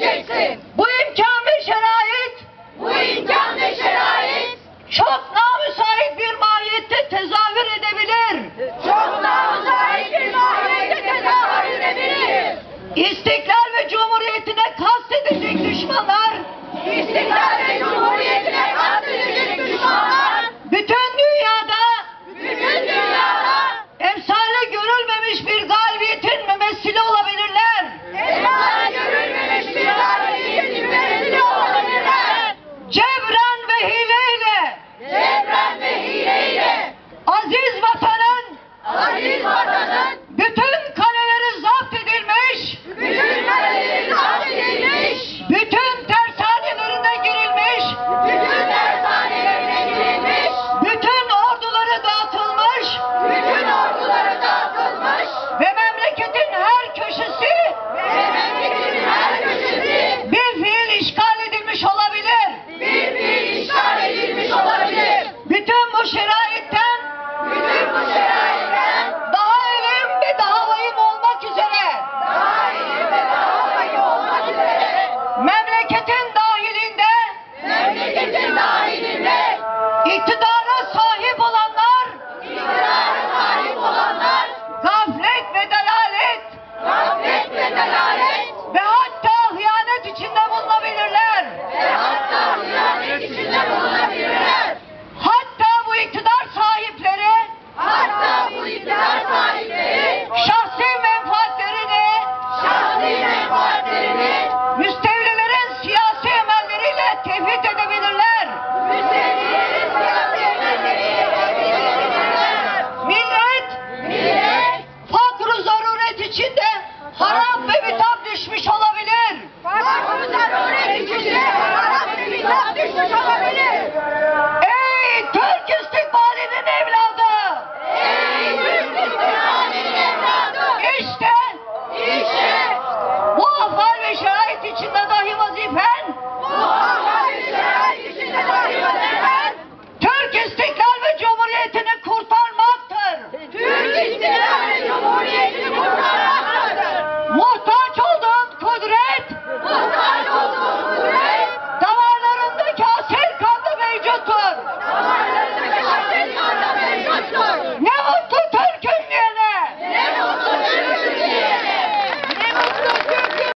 vereceksin. Bu imkan ve şerait bu imkan ve şerait çok namüsait bir mahiyette tezahür edebilir. Çok namüsait bir mahiyette tezahür edebilir. İste Amen. Deixa a família!